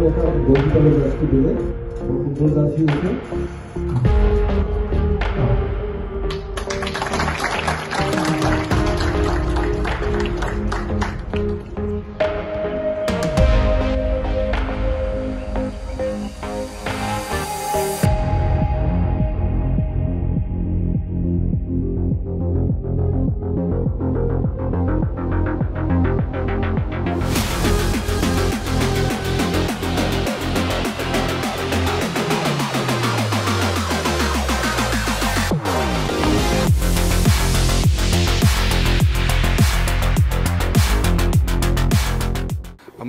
প্ৰথম এটা গ'লকিপাৰৰ জাৰ্চি দিলে বৰ সুন্দৰ জাৰ্চি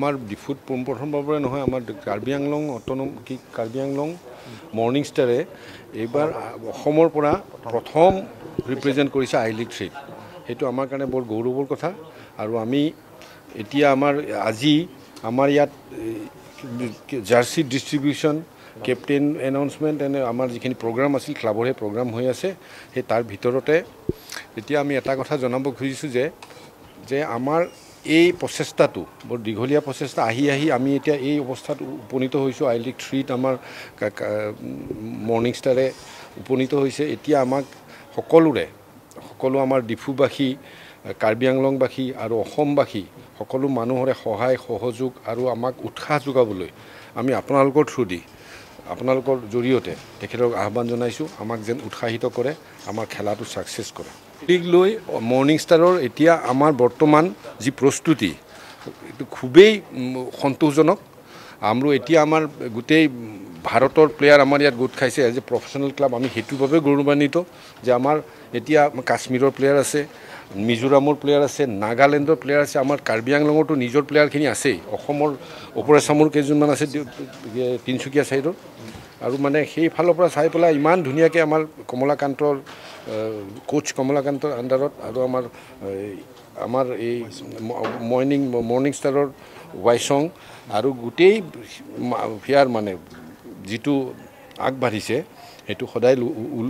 আমাৰ ডিফুত পোনপ্ৰথমবাৰে নহয় আমাৰ কাৰ্বি আংলং অট'নম কি কাৰ্বি আংলং মৰ্ণিং ষ্টাৰে এইবাৰ অসমৰ পৰা প্ৰথম ৰিপ্ৰেজেণ্ট কৰিছে আই লিগ থ্ৰীত সেইটো আমাৰ কাৰণে বৰ গৌৰৱৰ কথা। আৰু আমি এতিয়া আমাৰ আজি আমাৰ ইয়াত জাৰ্চি ডিষ্ট্ৰিবিউশ্যন কেপ্টেইন এনাউন্সমেণ্ট এনে আমাৰ যিখিনি প্ৰগ্ৰাম আছিল ক্লাবৰহে প্ৰগ্ৰাম হৈ আছে সেই তাৰ ভিতৰতে এতিয়া আমি এটা কথা জনাব খুজিছোঁ যে যে আমাৰ এই প্ৰচেষ্টাটো বৰ দীঘলীয়া প্ৰচেষ্টা আহি আহি আমি এতিয়া এই অৱস্থাত উপনীত হৈছোঁ। আই লিগ থ্ৰীত আমাৰ মৰ্ণিং ষ্টাৰে উপনীত হৈছে। এতিয়া আমাক সকলোৰে সকলো আমাৰ ডিফুবাসী কাৰ্বি আংলংবাসী আৰু অসমবাসী সকলো মানুহৰে সহায় সহযোগ আৰু আমাক উৎসাহ যোগাবলৈ আমি আপোনালোকৰ থ্ৰু দি আপোনালোকৰ জৰিয়তে তেখেতক আহ্বান জনাইছোঁ আমাক যেন উৎসাহিত কৰে আমাৰ খেলাটো ছাকচেছ কৰে। লীগ লৈ মৰ্ণিং ষ্টাৰৰ এতিয়া আমাৰ বৰ্তমান যি প্ৰস্তুতি এইটো খুবেই সন্তোষজনক। আৰু এতিয়া আমাৰ গোটেই ভাৰতৰ প্লেয়াৰ আমাৰ ইয়াত গোট খাইছে এজ এ প্ৰফেচনেল ক্লাব আমি সেইটোৰ বাবে গৌৰৱান্বিত যে আমাৰ এতিয়া কাশ্মীৰৰ প্লেয়াৰ আছে মিজোৰামৰ প্লেয়াৰ আছে নাগালেণ্ডৰ প্লেয়াৰ আছে আমাৰ কাৰ্বি আংলঙতো নিজৰ প্লেয়াৰখিনি আছেই। অসমৰ ওপৰ আছামৰ কেইজনমান আছে তিনিচুকীয়া ছাইডৰ আৰু মানে সেইফালৰ পৰা চাই পেলাই ইমান ধুনীয়াকৈ আমাৰ কমলাকান্তৰ কোচ কমলাকান্তৰ আণ্ডাৰত আৰু আমাৰ আমাৰ এই মৰ্ণিং মৰ্ণিং ষ্টাৰৰ ৱাইচং আৰু গোটেই ফিয়াৰ মানে যিটো আগবাঢ়িছে সেইটো সদায়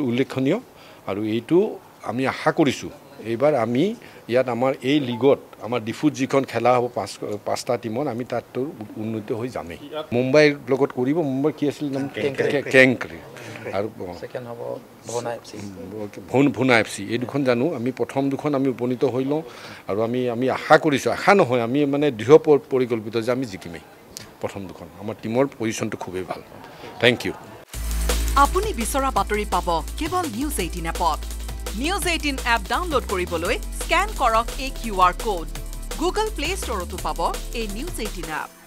উল্লেখনীয় আৰু এইটো আমি আশা কৰিছোঁ। এইবাৰ আমি ইয়াত আমাৰ এই লীগত আমাৰ ডিফুত যিখন খেলা হ'ব পাঁচ পাঁচটা টীমত আমি তাততো উন্নীত হৈ যামেই। মুম্বাইৰ লগত কৰিব মুম্বাই কি আছিল নাম? কেংক্ৰি। আৰু ভুন ভুনা এফ চি। এই দুখন জানো আমি প্ৰথম দুখন আমি উপনীত হৈ লওঁ। আৰু আমি আমি আশা কৰিছোঁ আশা নহয় আমি মানে দৃঢ় পৰিকল্পিত যে আমি জিকিমেই। প্ৰথম দুখন আমাৰ টীমৰ পজিশ্যনটো খুবেই ভাল। থেংক ইউ আপুনি বিচৰা বাতৰি পাব কেৱল নিউজ এইটিন এপত। নিউজ এইটিন এপ ডাউনলোড কৰিবলৈ স্কেন কৰক এই Q R code Google play ষ্টৰতো পাব এই নিউজ এইটিন এপ